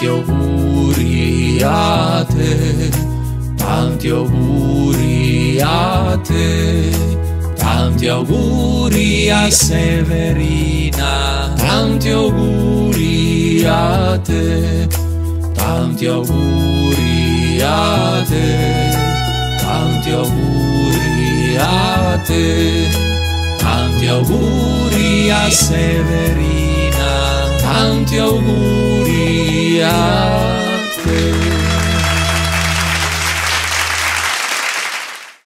tanti auguri a te, tanti auguri a te, tanti auguri a Severina, tanti auguri a te, tanti auguri a te, tanti auguri a te, tanti auguri a Severina tanti auguri a te.